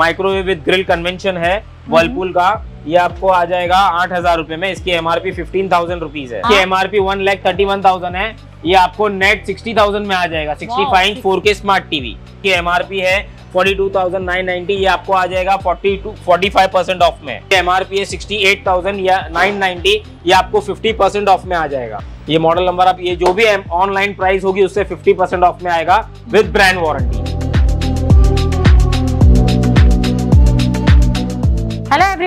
Microwave with grill convention है Whirlpool का। ये आपको आ जाएगा आठ हज़ार रूपए में। इसकी एमआरपी फिफ्टीन थाउज़ेंड रुपीज़ है। इसकी हाँ। MRP one lakh thirty one thousand है। ये आपको नेट सिक्सटी थाउज़ेंड में आ जाएगा। Sixty five four K smart TV की एमआरपी है forty two thousand nine ninety ये आपको आ जाएगा forty two forty five percent off में एमआरपी है सिक्सटी एट थाउज़ेंड या नाइन नाइनटी ये आपको फिफ्टी परसेंट ऑफ़ में आ जाएगा। ये मॉडल नंबर आप ये जो भी ऑनलाइन प्राइस होगी उससे फिफ्टी परसेंट ऑफ़ में आएगा with brand warranty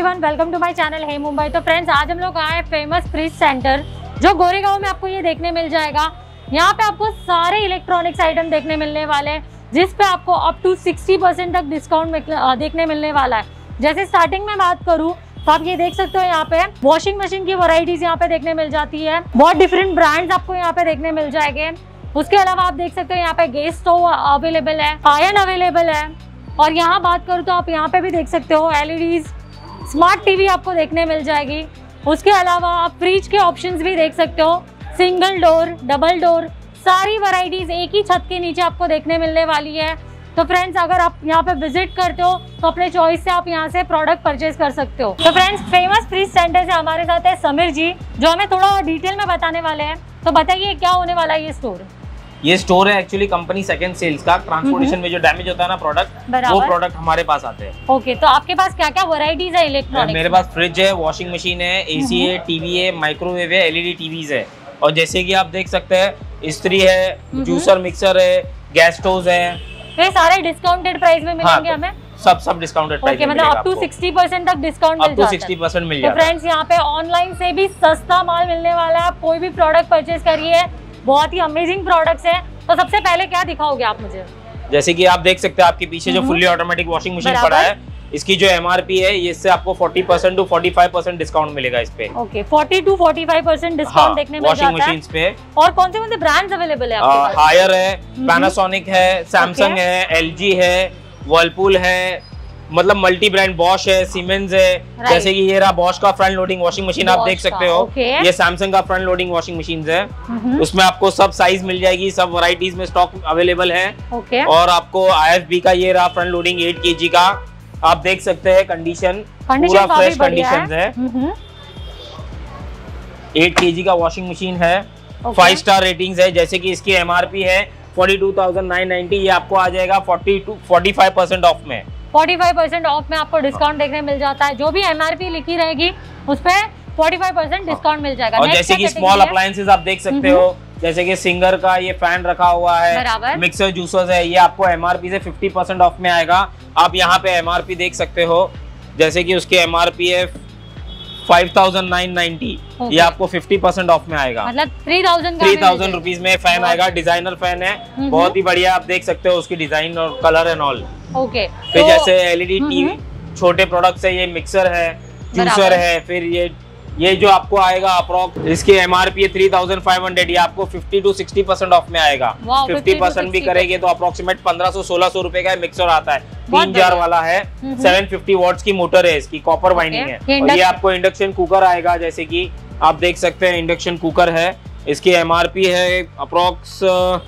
everyone welcome to my channel hey Mumbai तो फ्रेंड्स आज हम लोग आए फ़ेमस फ्रिज सेंटर जो गोरेगांव में आपको ये देखने मिल जाएगा। यहाँ पे आपको सारे इलेक्ट्रॉनिक्स आइटम देखने मिलने वाले हैं, जिस पे आपको अप टू 60 परसेंट तक डिस्काउंट देखने मिलने वाला है। जैसे स्टार्टिंग में बात करूँ तो आप ये देख सकते हो यहाँ पे वॉशिंग मशीन की वराइटीज यहाँ पे देखने मिल जाती है। बहुत डिफरेंट ब्रांड्स आपको यहाँ पे देखने मिल जाएँगे। उसके अलावा आप देख सकते हो यहाँ पे गैस स्टोव अवेलेबल है आयन अवेलेबल है। और यहाँ बात करूँ तो आप यहाँ पे भी देख सकते हो एलईडीज स्मार्ट टीवी आपको देखने मिल जाएगी। उसके अलावा आप फ्रिज के ऑप्शंस भी देख सकते हो। सिंगल डोर, डबल डोर, सारी वैरायटीज एक ही छत के नीचे आपको देखने मिलने वाली है। तो फ्रेंड्स अगर आप यहाँ पे विज़िट करते हो तो अपने चॉइस से आप यहाँ से प्रोडक्ट परचेज कर सकते हो। तो फ्रेंड्स फ़ेमस फ्रिज सेंटर से हमारे साथ है समीर जी, जो हमें थोड़ा डिटेल में बताने वाले हैं। तो बताइए, क्या होने वाला है ये स्टोर ये स्टोर है एक्चुअली कंपनी सेकंड सेल्स का। ट्रांसपोर्टेशन में जो डैमेज होता है ना प्रोडक्ट वो प्रोडक्ट हमारे पास आते हैं। ओके तो आपके पास क्या क्या वराइटीज है इलेक्ट्रॉनिक मेरे पास फ्रिज है वॉशिंग मशीन है एसी है टीवी है माइक्रोवेव है एलईडी टीवीज है। और जैसे कि आप देख सकते हैं स्त्री है जूसर मिक्सर है गैस स्टोव है। तो ये सारे डिस्काउंटेड प्राइस में मिलेंगे हाँ, हमें? सब सब डिस्काउंटेड प्राइस ओके मतलब अप टू सिक्सटी परसेंट तक डिस्काउंट मिल जाता है। परसेंट मिल तो जाता है। फ्रेंड्स यहाँ पे ऑनलाइन से भी सस्ता माल मिलने वाला है। आप कोई भी प्रोडक्ट परचेज करिए बहुत ही अमेजिंग प्रोडक्ट्स हैं। तो सबसे पहले क्या दिखाओगे आप मुझे? जैसे कि आप देख सकते हैं आपके पीछे जो फुल्ली ऑटोमेटिक वॉशिंग मशीन। पड़ा है इसकी जो एमआरपी है इससे आपको 40 परसेंट टू 45 परसेंट डिस्काउंट मिलेगा इस पे। ओके 40 टू 45 परसेंट डिस्काउंट हाँ देखने मिल वॉशिंग जाता है। मशीन पे। और कौन से कौन से ब्रांड्स अवेलेबल है हायर है पैनासोनिक है सैमसंग है एलजी है वर्लपूल है मतलब मल्टी ब्रांड बॉश है सीमेंस है जैसे कि ये रहा बॉश का फ्रंट लोडिंग वॉशिंग मशीन आप देख सकते हो। ये सैमसंग का फ्रंट लोडिंग वॉशिंग मशीन है। उसमें आपको सब साइज़ मिल जाएगी सब वैरायटीज में स्टॉक अवेलेबल है। और आपको आईएफबी का ये रहा फ्रंट लोडिंग एट के का। आप देख सकते हैं कंडीशन पूरा फ्रेश कंडीशन है। एट के का वॉशिंग मशीन है। फाइव स्टार रेटिंग्स है जैसे कि इसकी एमआरपी है forty two thousand nine ninety ये आपको आ जाएगा forty two forty five percent off में। 45 परसेंट ऑफ़ में आपको डिस्काउंट देखने मिल जाता है। जो भी एमआरपी लिखी रहेगी उस पर फोर्टी फाइव परसेंट डिस्काउंट मिल जाएगा। और जैसे कि स्मॉल अप्लायसेज आप देख सकते हो जैसे कि सिंगर का ये फ़ैन रखा हुआ है मिक्सर जूसर्स है ये आपको एमआरपी से 50 परसेंट ऑफ़ में आएगा। आप यहाँ पे एमआरपी देख सकते हो जैसे कि उसकी एमआरपी है 5990 ये आपको 50 परसेंट ऑफ़ में आएगा। मतलब 3000 थाउज़ेंड थ्री थाउज़ेंड रुपीज़ में फ़ैन आएगा डिज़ाइनर फ़ैन है। बहुत ही बढ़िया आप देख सकते हो उसकी डिज़ाइन और कलर एंड ऑल ओके। फिर तो जैसे एलईडी टीवी छोटे प्रोडक्ट है ये मिक्सर है जूसर है फिर ये ये जो आपको आएगा अप्रोक्स इसकी एमआरपी है थ्री थाउज़ेंड फाइव हंड्रेड ये आपको fifty to sixty percent off में आएगा। फिफ्टी परसेंट भी करेंगे तो अप्रोक्सीमेट पंद्रह सौ सोलह सौ रुपए का मिक्सर आता है। तीन जार वाला है हम्म। सेवन फिफ्टी वॉट्स की मोटर है इसकी कॉपर वाइंडिंग है। ये और ये आपको इंडक्शन कुकर आएगा जैसे की आप देख सकते हैं इंडक्शन कुकर है। इसकी एमआरपी है अप्रोक्स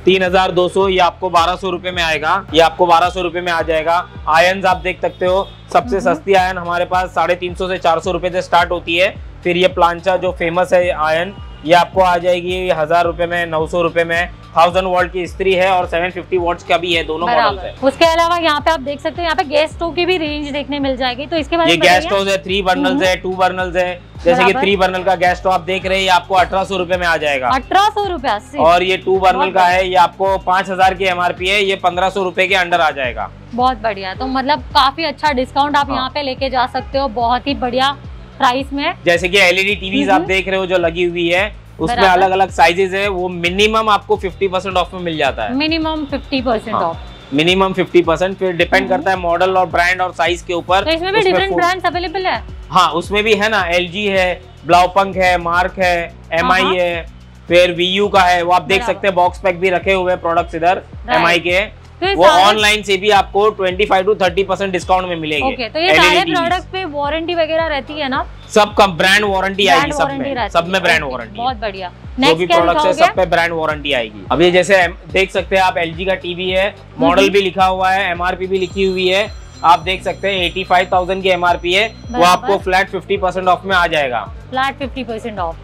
तीन हज़ार दो सौ ये आपको बारह सौ रुपए में आएगा। ये आपको बारह सौ रुपए में आ जाएगा। आयन आप देख सकते हो सबसे सस्ती आयन हमारे पास साढ़े तीन सौ से चार सौ रुपए से स्टार्ट होती है। फिर ये प्लांचा जो फ़ेमस है आयन ये आपको आ जाएगी हज़ार रुपए में नौ सौ रुपए में। थाउज़ेंड वोल्ट की स्त्री है और सेवन फिफ्टी वोल्ट का भी है दोनों मॉडल्स है। उसके अलावा यहाँ पे आप देख सकते हो यहाँ पे गैस स्टोव की भी रेंज देखने मिल जाएगी तो इसके बाद ये गैस स्टोव है थ्री बर्नल है टू बर्नल्स है। जैसे कि थ्री बर्नल का गैस स्टोव आप देख रहे हैं आपको अठारह सौ रुपए में आ जाएगा। अठारह सौ रुपया और ये टू बर्नल का है ये आपको पाँच हज़ार की एमआरपी है ये पंद्रह सौ रुपए के अंडर आ जाएगा। बहुत बढ़िया तो मतलब काफ़ी अच्छा डिस्काउंट आप हाँ। यहाँ पे लेके जा सकते हो बहुत ही बढ़िया। प्राइस में? जैसे कि एलईडी टीवीज आप देख रहे हो जो लगी हुई है उसमें अलग अलग साइजेस है वो मिनिमम आपको फिफ्टी परसेंट ऑफ़ में मिल जाता है। Minimum fifty percent. Off minimum fifty percent फिर डिपेंड करता है मॉडल और ब्रांड और साइज़ के ऊपर। तो इसमें भी डिफरेंट ब्रांड्स अवेलेबल है? हाँ उसमें भी है ना एलजी है ब्लाउपंक है मार्क है एम हाँ, हाँ। है फिर वीयू का है वो आप देख सकते हैं बॉक्स पैक भी रखे हुए हैं प्रोडक्ट्स इधर Right. एम के। तो वो ऑनलाइन से भी आपको 25 टू 30 परसेंट डिस्काउंट में मिलेगी। ओके तो ये सारे प्रोडक्ट पे वारंटी वगैरह रहती है ना? सब का ब्रांड वारंटी आएगी सब में। सब में ब्रांड Okay, वारंटी बहुत बढ़िया। जो भी प्रोडक्ट है सब पे ब्रांड वारंटी आएगी। अब ये जैसे देख सकते हैं आप एलजी का टीवी है मॉडल भी लिखा हुआ है एमआरपी भी लिखी हुई है। आप देख सकते हैं एटी फाइव थाउज़ेंड की एमआरपी है वो आपको फ्लैट फिफ्टी परसेंट ऑफ़ में आ जाएगा। फ्लैट फिफ्टी परसेंट ऑफ़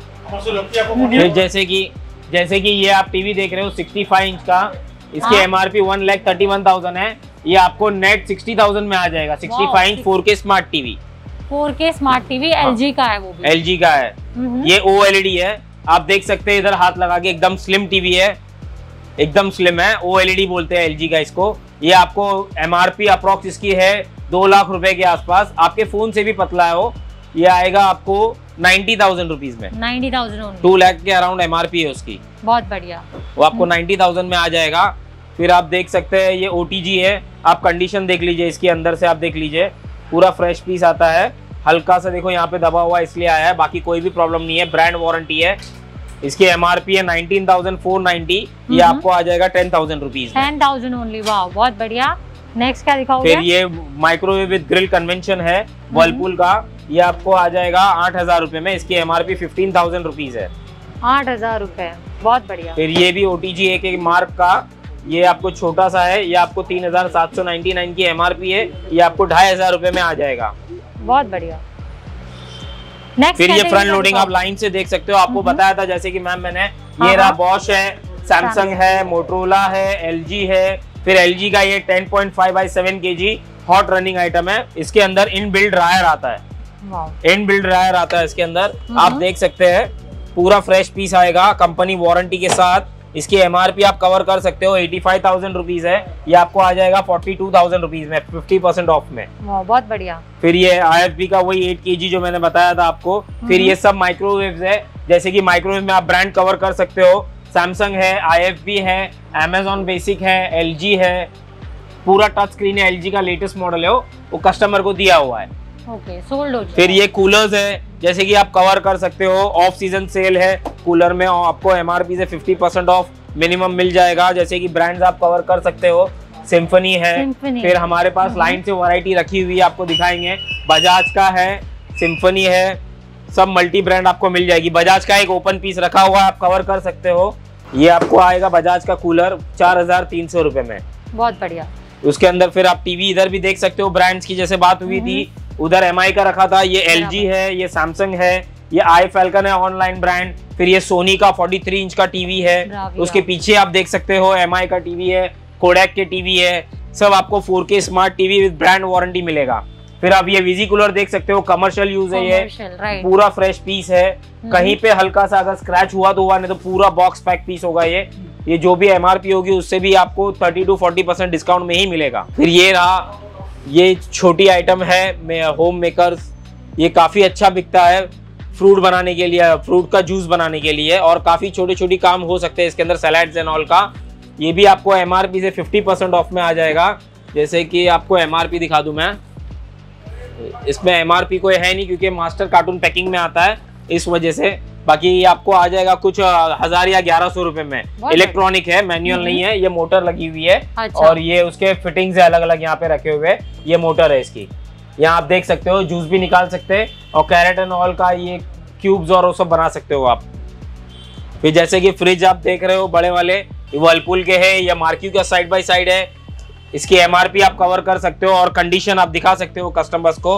जैसे कि जैसे कि ये आप टीवी देख रहे हो 65 इंच का इसकी हाँ। MRP one lakh thirty one thousand है। ये आपको नेट सिक्सटी थाउज़ेंड में आ जाएगा। 65 inch four K smart TV four K smart TV. L का है वो भी। एलजी का है। ये ओ एल डी है। आप देख सकते हैं इधर हाथ लगा के एकदम स्लिम टीवी है। एकदम स्लिम है। ओएलईडी बोलते हैं एल का इसको। ये आपको एमआरपी अप्रोक्स इसकी है दो लाख रुपए के आसपास। आपके फ़ोन से भी पतला है वो। ये आएगा आपको नाइन्टी थाउज़ेंड रुपीज़ में। नाइन्टी थाउज़ेंड टू लाख के अराउंड एमआरपी है उसकी। बहुत बढ़िया। वो आपको नाइन्टी थाउज़ेंड में आ जाएगा। फिर आप देख सकते हैं ये ओटीजी है। आप कंडीशन देख लीजिए इसके अंदर से आप देख लीजिए। पूरा फ्रेश पीस आता है। हल्का सा देखो यहाँ पे दबा हुआ इसलिए आया है। बाकी कोई भी प्रॉब्लम नहीं है। ब्रांड वारंटी है। इसकी एमआरपी है नाइनटीन थाउज़ेंड फोर नाइनटी ये हम्म। आपको आ जाएगा ten thousand rupees ten thousand only वाह बहुत बढ़िया। नेक्स्ट क्या दिखाओगे? फिर ये माइक्रोवेव विद ग्रिल कन्वेंशन है वर्लपूल का। ये आपको आ जाएगा आठ हज़ार रूपए में। इसकी M R P fifteen thousand rupees है। आठ हज़ार रूपए। बहुत बढ़िया। फिर ये भी ओ टी जी एक मार्क का। ये आपको छोटा सा है ये आपको तीन हज़ार सात सौ नाइन्टी नाइन की एमआरपी है ये आपको ढाई हज़ार रुपए में आ जाएगा। बहुत बढ़िया। नेक्स्ट फिर ये फ्रंट लोडिंग आप लाइन से देख सकते हो आपको बताया था जैसे कि मैम मैंने हाँ, ये रहा हाँ। बॉश है सैमसंग है मोटरोला है एलजी है फिर एलजी का ये 10.5 पॉइंट फाइव बाई सेवन के जी हॉट रनिंग आइटम है इसके अंदर इन बिल्ड ड्रायर आता है। इन बिल्ड ड्रायर आता है इसके अंदर आप देख सकते हैं पूरा फ्रेश पीस आएगा कंपनी वारंटी के साथ इसकी एमआरपी आप कवर कर सकते हो एटी फाइव थाउज़ेंड रुपीज़ है। ये आपको आ जाएगा फोर्टी टू थाउज़ेंड रुपीज़ में फिफ्टी परसेंट ऑफ़ में। बहुत बढ़िया। फिर ये आईएफबी का वही एट के जो मैंने बताया था आपको फिर ये सब माइक्रोवेव है। जैसे की माइक्रोवेव में आप ब्रांड कवर कर सकते हो। सैमसंग है IFB है Amazon बेसिक है LG है। पूरा टच स्क्रीन है LG का लेटेस्ट मॉडल है वो। कस्टमर को दिया हुआ है। ओके सोल्ड हो फिर ये कूलर्स है जैसे कि आप कवर कर सकते हो ऑफ़ सीज़न सेल है कूलर में आपको एमआरपी से 50 परसेंट ऑफ़ मिनिमम मिल जाएगा। जैसे कि ब्रांड्स आप कवर कर सकते हो सिम्फनी है Symphony। फिर हमारे पास लाइन से वैरायटी रखी हुई है आपको दिखाएँगे। बजाज का है सिम्फनी है सब मल्टी ब्रांड आपको मिल जाएगी। बजाज का एक ओपन पीस रखा हुआ है आप कवर कर सकते हो। ये आपको आएगा बजाज का कूलर चार हज़ार तीन सौ रुपए में। बहुत बढ़िया। उसके अंदर फिर आप टीवी इधर भी देख सकते हो ब्रांड्स की जैसे बात हुई थी उधर MI का रखा था ये LG है ये सैमसंग है ये आई फैल्कन है ऑनलाइन ब्रांड फिर ये सोनी का 43 इंच का टीवी है उसके पीछे आप देख सकते हो MI का टीवी है कोडेक के टीवी है सब आपको 4K smart TV with brand warranty मिलेगा। फिर आप ये विजी कूलर देख सकते हो कमर्शियल यूज़ है ये पूरा फ्रेश पीस है कहीं पे हल्का सा अगर स्क्रैच हुआ तो हुआ नहीं तो पूरा बॉक्स पैक पीस होगा ये। ये जो भी एमआरपी होगी उससे भी आपको 30 टू 40 परसेंट डिस्काउंट में ही मिलेगा। फिर ये रहा ये छोटी आइटम है होम मेकर्स ये काफ़ी अच्छा बिकता है फ्रूट बनाने के लिए फ्रूट का जूस बनाने के लिए और काफ़ी छोटे छोटे काम हो सकते हैं इसके अंदर सैलाड्स एंड ऑल का। ये भी आपको एमआरपी से 50 परसेंट ऑफ़ में आ जाएगा। जैसे कि आपको एमआरपी दिखा दूँ मैं। इसमें एमआरपी कोई है नहीं क्योंकि मास्टर कार्टून पैकिंग में आता है। इस वजह से। बाकी ये आपको आ जाएगा कुछ हज़ार या ग्यारह सौ रुपए में। इलेक्ट्रॉनिक है मैनुअल नहीं है ये मोटर लगी हुई है। अच्छा। और ये उसके फिटिंग्स है अलग अलग यहाँ पे रखे हुए। ये मोटर है इसकी। यहाँ आप देख सकते हो जूस भी निकाल सकते हैं। और कैरेट एंड ऑल का ये क्यूब्स और वो सब बना सकते हो आप। फिर जैसे कि फ्रिज आप देख रहे हो बड़े वाले वर्लपूल के है या मार्क्यू का साइड बाय साइड है। इसकी एमआरपी आप कवर कर सकते हो और कंडीशन आप दिखा सकते हो कस्टमर्स को।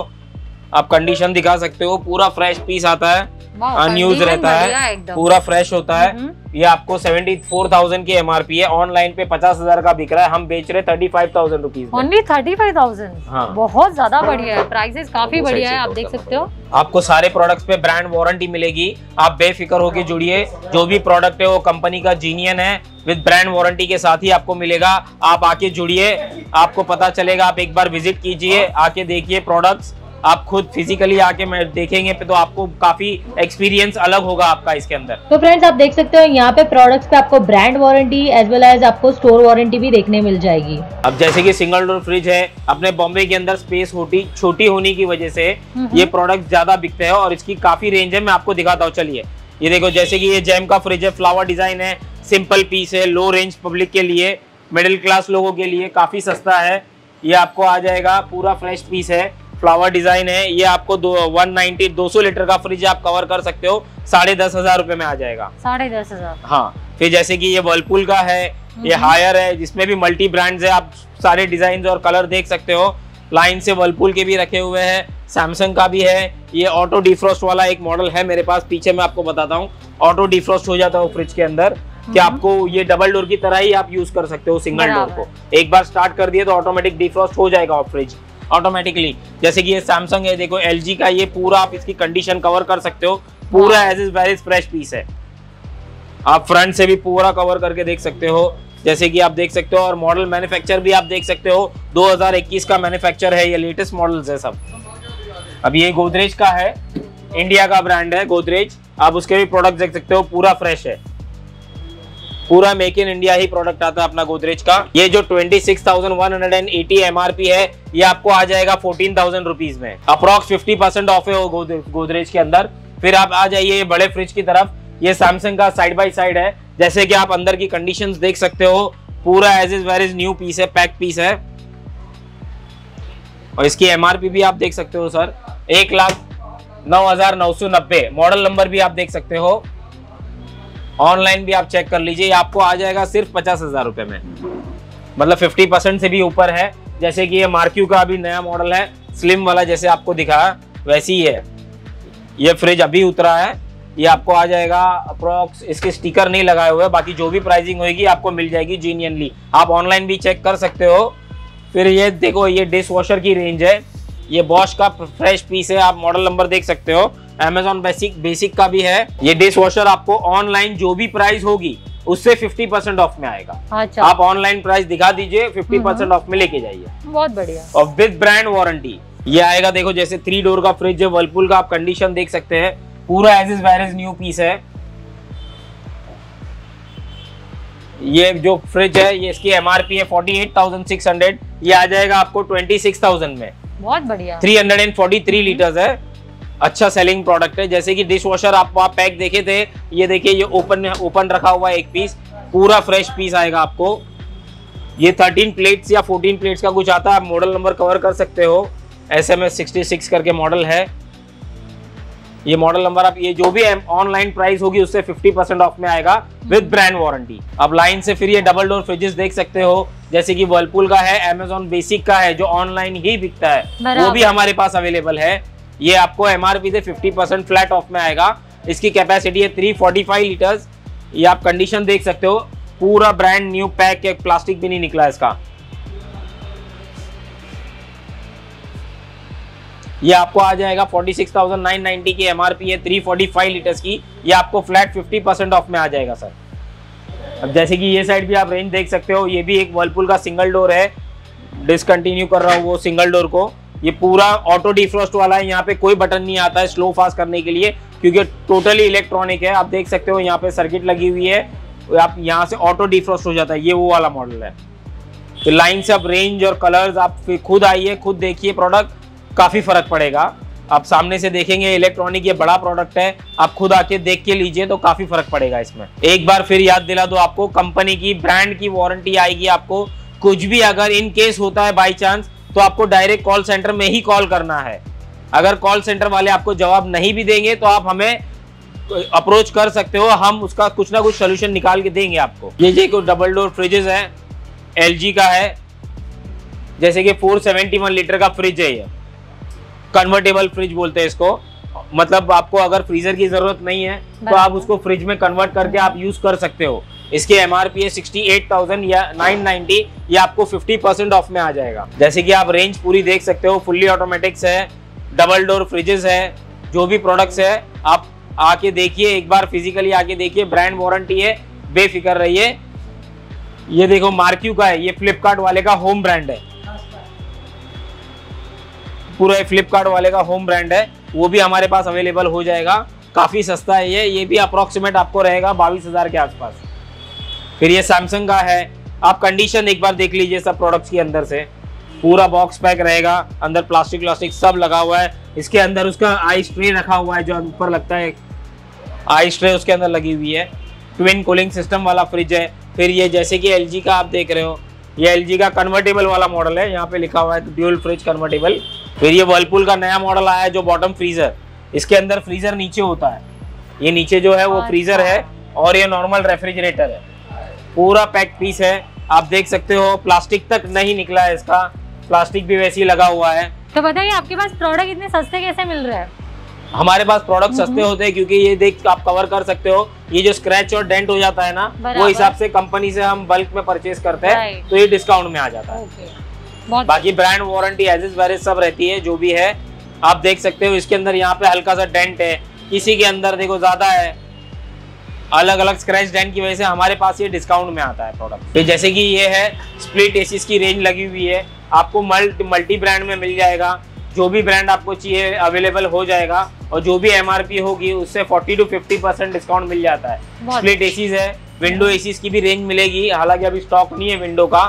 आप कंडीशन दिखा सकते हो पूरा फ्रेश पीस आता है अनयूज रहता है पूरा फ्रेश होता है। हम्म। ये आपको सेवेंटी फोर थाउज़ेंड की एमआरपी है ऑनलाइन पे पचास हज़ार का बिक रहा है हम बेच रहे thirty five thousand rupees only thirty five thousand हाँ। बहुत ज़्यादा बढ़िया है प्राइसेस काफ़ी बढ़िया है आप देख सकते हो। आपको सारे प्रोडक्ट्स पे ब्रांड वारंटी मिलेगी आप बेफिक्र होके जुड़िए जो भी प्रोडक्ट है वो कंपनी का जीनियन है विद ब्रांड वारंटी के साथ ही आपको मिलेगा आप आके जुड़िए आपको पता चलेगा आप एक बार विज़िट कीजिए आके देखिए प्रोडक्ट्स आप खुद फिजिकली आके मैं देखेंगे तो आपको काफ़ी एक्सपीरियंस अलग होगा आपका इसके अंदर। तो फ्रेंड्स आप देख सकते हो यहाँ पे प्रोडक्ट्स पे आपको brand warranty as well as आपको स्टोर वारंटी भी देखने मिल जाएगी। अब जैसे कि सिंगल डोर फ्रिज है अपने बॉम्बे के अंदर स्पेस होती छोटी होने की वजह से ये प्रोडक्ट ज़्यादा बिकते हैं और इसकी काफ़ी रेंज है मैं आपको दिखाता हूँ चलिए। ये देखो जैसे कि ये जैम का फ्रिज है फ्लावर डिज़ाइन है सिंपल पीस है लो रेंज पब्लिक के लिए मिडिल क्लास लोगों के लिए काफ़ी सस्ता है। ये आपको आ जाएगा पूरा फ्रेश पीस है। फ्लावर डिज़ाइन है ये आपको दो वन नाइनटी दो सौ लीटर का फ्रिज आप कवर कर सकते हो साढ़े दस हज़ार रूपए में आ जाएगा। साढ़े दस हज़ार। हाँ फिर जैसे कि ये वर्लपूल का है ये हायर है जिसमें भी मल्टी ब्रांड्स है आप सारे डिज़ाइन और कलर देख सकते हो। लाइन से वर्लपूल के भी रखे हुए हैं सैमसंग का भी है ये ऑटो डिफ्रोस्ट वाला एक मॉडल है मेरे पास पीछे मैं आपको बताता हूँ। ऑटो डिफ्रोस्ट हो जाता है फ्रिज के अंदर कि हम्म। आपको ये डबल डोर की तरह ही आप यूज़ कर सकते हो सिंगल डोर को। एक बार स्टार्ट कर दिए तो ऑटोमेटिक डिफ्रॉस्ट हो जाएगा फ्रिज ऑटोमेटिकली जैसे कि ये सैमसंग है देखो एलजी का ये पूरा आप इसकी कंडीशन कवर कर सकते हो। पूरा as is where fresh piece है। आप फ्रंट से भी पूरा कवर करके देख सकते हो। जैसे कि आप देख सकते हो, और मॉडल मैन्युफैक्चर भी आप देख सकते हो। 2021 का मैन्युफैक्चर है, ये लेटेस्ट मॉडल्स है सब। अब ये गोदरेज का है। इंडिया का ब्रांड है गोदरेज। आप उसके भी प्रोडक्ट देख सकते हो, पूरा फ्रेश है। पूरा मेक इन इंडिया ही प्रोडक्ट आता है अपना गोदरेज का। ये जो 26,180 एमआरपी है ये आपको आ जाएगा 14,000 रुपीज़ में। अप्रोक्स 50 परसेंट ऑफ़ है गोदरेज के अंदर। फिर आप आ जाइए बड़े फ्रिज की तरफ़। ये सैमसंग का साइड बाय साइड है। जैसे कि आप अंदर की कंडीशन देख सकते हो पूरा as is where is new piece है पैक पीस है। और इसकी एमआरपी भी आप देख सकते हो सर एक लाख नौ हज़ार नौ सौ नब्बे। मॉडल नंबर भी आप देख सकते हो। ऑनलाइन भी आप चेक कर लीजिए आपको आ जाएगा सिर्फ़ पचास हज़ार रुपए में। मतलब फिफ्टी परसेंट से भी ऊपर है। जैसे कि ये मार्क्यू का अभी नया मॉडल है, स्लिम वाला जैसे आपको दिखाया वैसी ही है। ये फ्रिज अभी उतरा है, ये आपको आ जाएगा अप्रोक्स, इसके स्टिकर नहीं लगाए हुए, बाकी जो भी प्राइसिंग होगी आपको मिल जाएगी जीनियनली। आप ऑनलाइन भी चेक कर सकते हो। फिर ये देखो, ये डिश वॉशर की रेंज है। ये बॉश का फ्रेश पीस है, आप मॉडल नंबर देख सकते हो। Amazon बेसिक बेसिक का भी है। ये डिश वॉशर आपको ऑनलाइन जो भी प्राइस होगी उससे 50 परसेंट ऑफ़ में आएगा। अच्छा। आप ऑनलाइन प्राइस दिखा दीजिए 50 परसेंट ऑफ़ में लेके जाइए। बहुत बढ़िया। और विद ब्रांड वारंटी ये आएगा देखो जैसे थ्री डोर का फ्रिज है वर्लपूल का आप कंडीशन देख सकते हैं। पूरा as is is new piece है। ये जो फ्रिज है ये इसकी एमआरपी है 48,600 ये आ जाएगा आपको 26,000 में। बहुत बढ़िया। 343 लीटर्स है। अच्छा सेलिंग प्रोडक्ट है। जैसे कि डिश वॉशर आप आप पैक देखे थे ये देखिए ये ओपन ओपन रखा हुआ है एक पीस पूरा फ्रेश पीस आएगा आपको। ये 13 प्लेट्स या 14 प्लेट्स का कुछ आता है आप मॉडल नंबर कवर कर सकते हो। एस एम एस सिक्सटी करके मॉडल है। ये मॉडल नंबर आप ये जो भी ऑनलाइन प्राइस होगी उससे 50 परसेंट ऑफ़ में आएगा विद ब्रांड वारंटी अब लाइन से फिर ये डबल डोर फ्रिजेस देख सकते हो। जैसे कि वर्लपूल का है अमेजोन बेसिक का है जो ऑनलाइन ही बिकता है। वो भी हमारे पास अवेलेबल है। ये आपको एमआरपी से 50 परसेंट फ्लैट ऑफ़ में आएगा। इसकी कैपेसिटी है 345 लीटर्स ये आप कंडीशन देख सकते हो पूरा ब्रांड न्यू पैक है प्लास्टिक भी नहीं निकला इसका। ये आपको आ जाएगा 46,990 की एमआरपी है 345 लीटर्स की। ये आपको फ्लैट 50 परसेंट ऑफ़ में आ जाएगा सर अब जैसे कि ये साइड भी आप रेंज देख सकते हो ये भी एक वर्लपुल का सिंगल डोर है। डिसकंटिन्यू कर रहा हूँ वो सिंगल डोर को। ये पूरा ऑटो डिफ्रोस्ट वाला है, यहाँ पे कोई बटन नहीं आता है स्लो फास्ट करने के लिए, क्योंकि टोटली इलेक्ट्रॉनिक है। आप देख सकते हो यहाँ पे सर्किट लगी हुई है आप यहाँ से ऑटो डिफ्रोस्ट हो जाता है। ये वो वाला मॉडल है। तो लाइन से आप रेंज और कलर्स आप खुद आइए, खुद देखिए प्रोडक्ट काफ़ी फ़र्क पड़ेगा। आप सामने से देखेंगे इलेक्ट्रॉनिक ये बड़ा प्रोडक्ट है, आप खुद आके देख के लीजिए तो काफ़ी फ़र्क पड़ेगा इसमें। एक बार फिर याद दिला दो आपको कंपनी की ब्रांड की वारंटी आएगी आपको। कुछ भी अगर इन केस होता है बाई चांस तो आपको डायरेक्ट कॉल सेंटर में ही कॉल करना है। अगर कॉल सेंटर वाले आपको जवाब नहीं भी देंगे तो आप हमें अप्रोच कर सकते हो। हम उसका कुछ ना कुछ सोल्यूशन निकाल के देंगे आपको। ये जो डबल डोर फ्रिजेज है। एलजी का है। जैसे कि 471 लीटर का फ्रिज है ये। कन्वर्टेबल फ्रिज बोलते हैं इसको। मतलब आपको अगर फ्रीजर की ज़रूरत नहीं है तो आप उसको फ्रिज में कन्वर्ट करके आप यूज़ कर सकते हो। इसकी पी है 68,000 या 990 ये आपको 50 परसेंट ऑफ़ में आ जाएगा। जैसे कि आप रेंज पूरी देख सकते हो फुल्ली ऑटोमेटिक्स है डबल डोर फ्रिजेस है जो भी प्रोडक्ट्स है आप आके देखिए एक बार फिजिकली आके देखिए ब्रांड वारंटी है बेफिक्र रहिए। ये देखो मार्क्यू का है ये फ्लिपकार्ट वाले का होम ब्रांड है। पूरा फ्लिपकार्ट वाले का होम ब्रांड है वो भी हमारे पास अवेलेबल हो जाएगा। काफ़ी सस्ता है ये ये भी अप्रोक्सीमेट आपको रहेगा बाईस हज़ार के आसपास। फिर ये सैमसंग का है। आप कंडीशन एक बार देख लीजिए सब प्रोडक्ट्स के अंदर से। पूरा बॉक्स पैक रहेगा अंदर प्लास्टिक व्लास्टिक सब लगा हुआ है। इसके अंदर उसका आई स्ट्रे रखा हुआ है जो ऊपर लगता है। आई स्ट्रे उसके अंदर लगी हुई है। ट्विन कूलिंग सिस्टम वाला फ्रिज है। फिर ये जैसे कि एलजी का आप देख रहे हो ये एल का कन्वर्टेबल वाला मॉडल है। यहाँ पे लिखा हुआ है ड्यूल फ्रिज कन्वर्टेबल फिर ये वर्लपूल का नया मॉडल आया है जो बॉटम फ्रीजर इसके अंदर फ्रीजर नीचे होता है। ये नीचे जो है वो अच्छा। फ्रीजर है और ये नॉर्मल रेफ्रिजरेटर है। पूरा पैक पीस है। आप देख सकते हो प्लास्टिक तक नहीं निकला है इसका। प्लास्टिक भी वैसे ही लगा हुआ है। तो बताइए आपके पास प्रोडक्ट इतने सस्ते कैसे मिल रहे हैं? हमारे पास प्रोडक्ट हम्म। सस्ते होते हैं क्योंकि ये देख आप कवर कर सकते हो। ये जो स्क्रैच और डेंट हो जाता है ना वो हिसाब से कंपनी से हम बल्क में परचेज करते हैं तो ये डिस्काउंट में आ जाता है। बाकी brand warranty as is where is सब रहती है जो भी है। आप देख सकते हो इसके अंदर यहाँ पे हल्का सा डेंट है। किसी के अंदर देखो ज़्यादा है। अलग अलग स्क्रैच डैन की वजह से हमारे पास ये डिस्काउंट में आता है प्रोडक्ट तो जैसे कि ये है स्प्लिट एसिस की रेंज लगी हुई है। आपको मल्टी मल्टी ब्रांड में मिल जाएगा। जो भी ब्रांड आपको चाहिए अवेलेबल हो जाएगा। और जो भी एमआरपी होगी उससे 40 टू 50 परसेंट डिस्काउंट मिल जाता है। स्प्लिट एसीज है विंडो एसीज की भी रेंज मिलेगी। हालाँकि अभी स्टॉक नहीं है विंडो का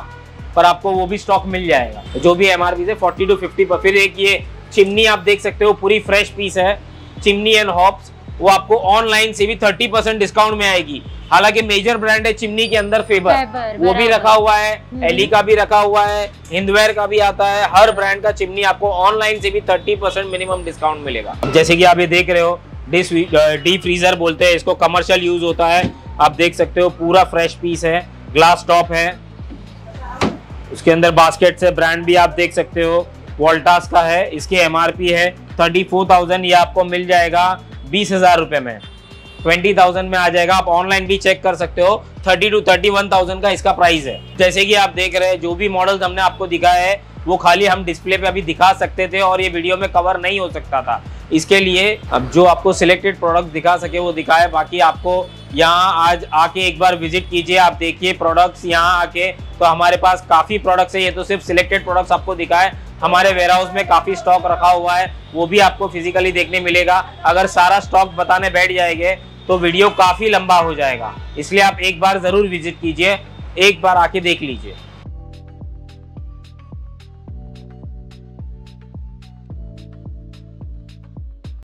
पर आपको वो भी स्टॉक मिल जाएगा। जो भी एमआरपी से 40 टू 50 पर फिर एक ये चिमनी आप देख सकते हो पूरी फ्रेश पीस है। चिमनी एंड हॉप्स वो आपको ऑनलाइन से भी 30 परसेंट डिस्काउंट में आएगी। हालाँकि मेजर ब्रांड है चिमनी के अंदर फेबर फेबर, वो भी रखा हुआ है हम्म। एली का भी रखा हुआ है हिंदवेयर का भी आता है हर ब्रांड का चिमनी आपको ऑनलाइन से भी 30 परसेंट मिनिमम डिस्काउंट मिलेगा। जैसे कि आप ये देख रहे हो डिस डी फ्रीजर बोलते हैं इसको कमर्शियल यूज़ होता है। आप देख सकते हो पूरा फ्रेश पीस है ग्लास टॉप है। उसके अंदर बास्केट से ब्रांड भी आप देख सकते हो। वोल्टास का है इसकी एमआरपी है थर्टी फोर थाउज़ेंड ये आपको मिल जाएगा। बीस हज़ार रुपए में। ट्वेंटी थाउज़ेंड में आ जाएगा, आप ऑनलाइन भी चेक कर सकते हो। Thirty two thirty one thousand का इसका प्राइस है। जैसे कि आप देख रहे हैं, जो भी मॉडल्स हमने आपको दिखाया है, वो खाली हम डिस्प्ले पे अभी दिखा सकते थे और ये वीडियो में कवर नहीं हो सकता था। इसके लिए अब जो आपको सिलेक्टेड प्रोडक्ट दिखा सके, वो दिखाए। बाकी आपको यहाँ आज आके एक बार विज़िट कीजिए, आप देखिए प्रोडक्ट्स यहाँ आके। तो हमारे पास काफ़ी प्रोडक्ट्स है, ये तो सिर्फ़ सिलेक्टेड प्रोडक्ट्स आपको दिखाए। हमारे वेयरहाउस में काफ़ी स्टॉक रखा हुआ है, वो भी आपको फिजिकली देखने मिलेगा। अगर सारा स्टॉक बताने बैठ जाएँगे तो वीडियो काफ़ी लंबा हो जाएगा। इसलिए आप एक बार ज़रूर विज़िट कीजिए, एक बार आके देख लीजिए।